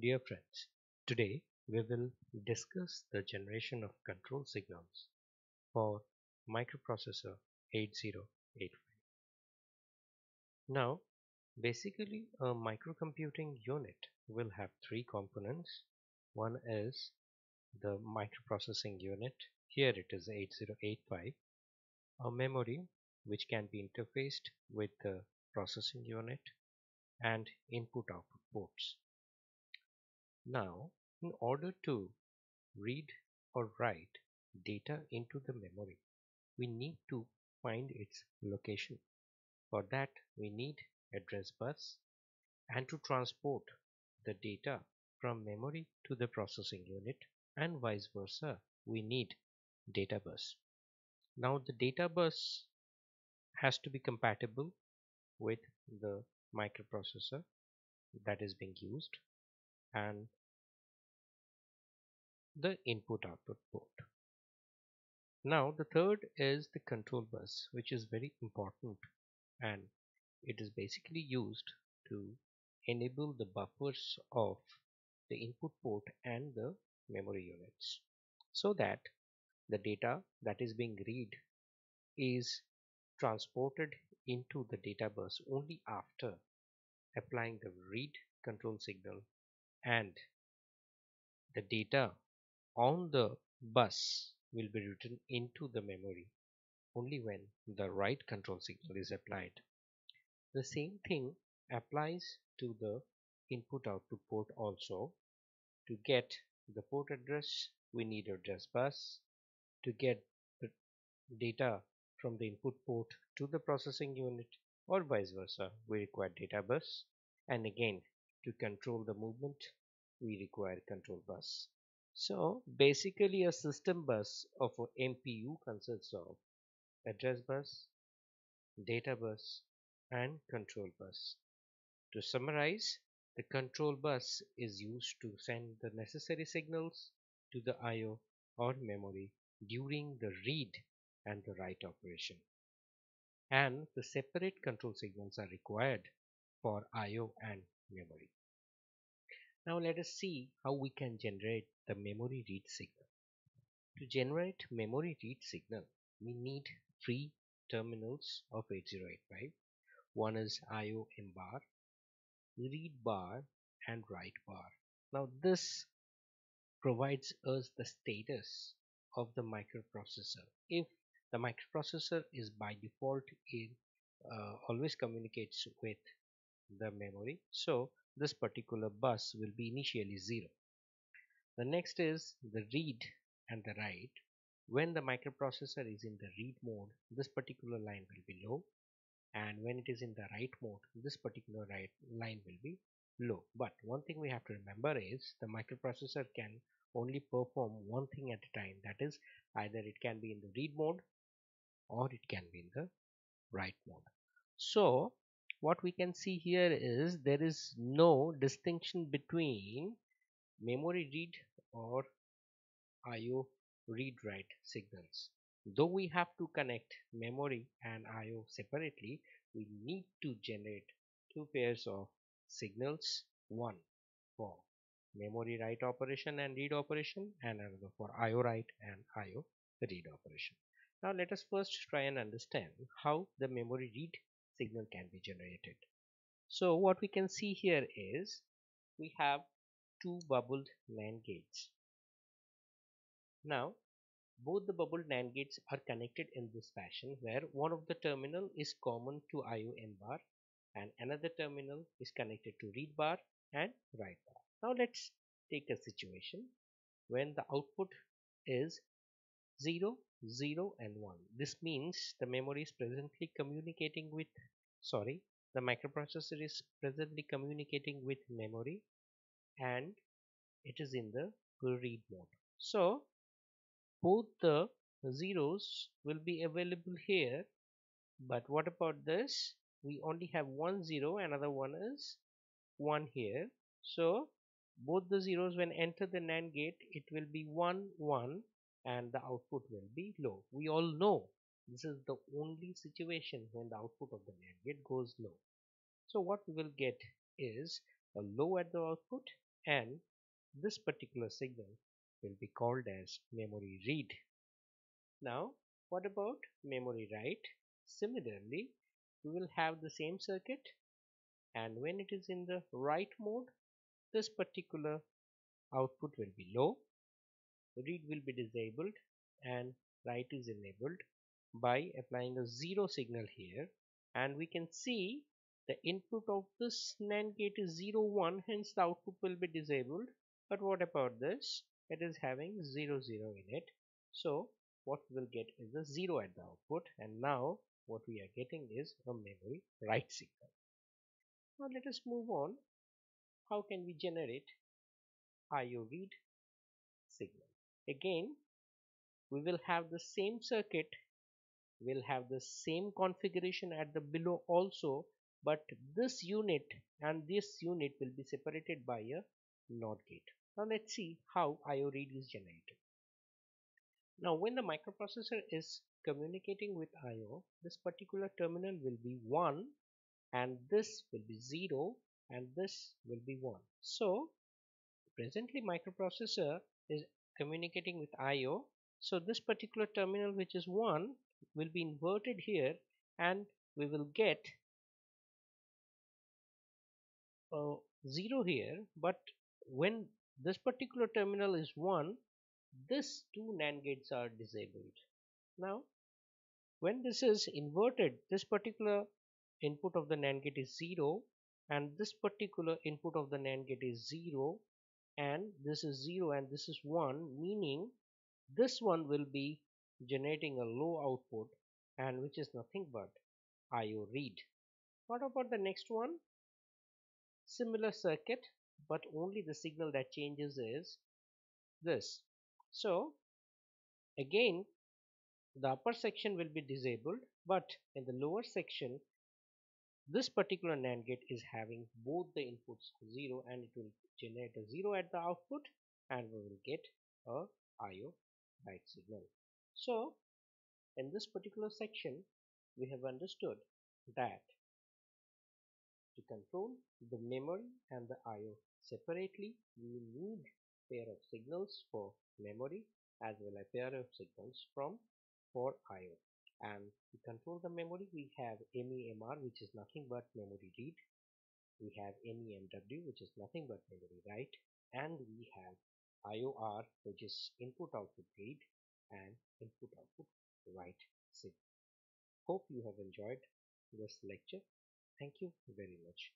Dear friends, today we will discuss the generation of control signals for microprocessor 8085. Now, basically a microcomputing unit will have three components. One is the microprocessing unit, here it is 8085, a memory which can be interfaced with the processing unit and input output ports. Now, in order to read or write data into the memory, we need to find its location. For that, we need address bus and to transport the data from memory to the processing unit and vice versa, we need data bus. Now, the data bus has to be compatible with the microprocessor that is being used and the input output port. Now the third is the control bus which is very important and it is basically used to enable the buffers of the input port and the memory units so that the data that is being read is transported into the data bus only after applying the read control signal and the data on the bus will be written into the memory only when the write control signal is applied. The same thing applies to the input output port also. To get the port address we need address bus. To get the data from the input port to the processing unit or vice versa we require data bus and again to control the movement we require control bus. So basically a system bus of MPU consists of address bus, data bus and control bus. To summarize, the control bus is used to send the necessary signals to the I.O. or memory during the read and the write operation. And the separate control signals are required for I.O. and memory. Now let us see how we can generate the memory read signal. To generate memory read signal, we need three terminals of 8085. One is IO M bar, read bar and write bar. Now this provides us the status of the microprocessor. If the microprocessor is by default in uh, always communicates with the memory so this particular bus will be initially 0. The next is the read and the write. When the microprocessor is in the read mode, this particular line will be low and when it is in the write mode, this particular write line will be low. But one thing we have to remember is the microprocessor can only perform one thing at a time that is either it can be in the read mode or it can be in the write mode. So what we can see here is there is no distinction between memory read or IO read write signals. Though we have to connect memory and IO separately, we need to generate two pairs of signals, one for memory write operation and read operation and another for IO write and IO read operation. Now let us first try and understand how the memory read signal can be generated. So what we can see here is we have two bubbled NAND gates. Now both the bubbled NAND gates are connected in this fashion where one of the terminal is common to IOM bar and another terminal is connected to read bar and write bar. Now let's take a situation when the output is 0 0 and 1 this means the memory is presently communicating with sorry the microprocessor is presently communicating with memory and it is in the read mode. So both the zeros will be available here but what about this? We only have one zero another one is one here. So both the zeros when enter the NAND gate it will be 1 1 and the output will be low. We all know this is the only situation when the output of the NAND gate goes low. So what we will get is a low at the output and this particular signal will be called as memory read. Now what about memory write? Similarly we will have the same circuit and when it is in the write mode this particular output will be low read will be disabled and write is enabled by applying a zero signal here. And we can see the input of this NAND gate is 0 1 hence the output will be disabled. But what about this? It is having 0 0 in it. So what we'll get is a 0 at the output. And now what we are getting is a memory write signal. Now let us move on. How can we generate IO read signal? Again we will have the same circuit will have the same configuration at the below also but this unit and this unit will be separated by a NOT gate. Now let's see how IO read is generated. Now when the microprocessor is communicating with IO, this particular terminal will be 1 and this will be 0 and this will be 1. So presently microprocessor is communicating with IO. So this particular terminal which is 1 will be inverted here and we will get uh, 0 here but when this particular terminal is 1 this two NAND gates are disabled. Now when this is inverted this particular input of the NAND gate is 0 and this particular input of the NAND gate is 0 and this is 0 and this is 1 meaning this one will be generating a low output and which is nothing but IO read. What about the next one? Similar circuit but only the signal that changes is this. So again the upper section will be disabled but in the lower section this particular NAND gate is having both the inputs 0 and it will generate a 0 at the output and we will get a IO write signal. So in this particular section we have understood that to control the memory and the IO separately we need pair of signals for memory as well as pair of signals from for IO and to control the memory we have MEMR which is nothing but memory read we have MEMW which is nothing but memory write and we have IOR which is input output read and input output write signal. Hope you have enjoyed this lecture. Thank you very much.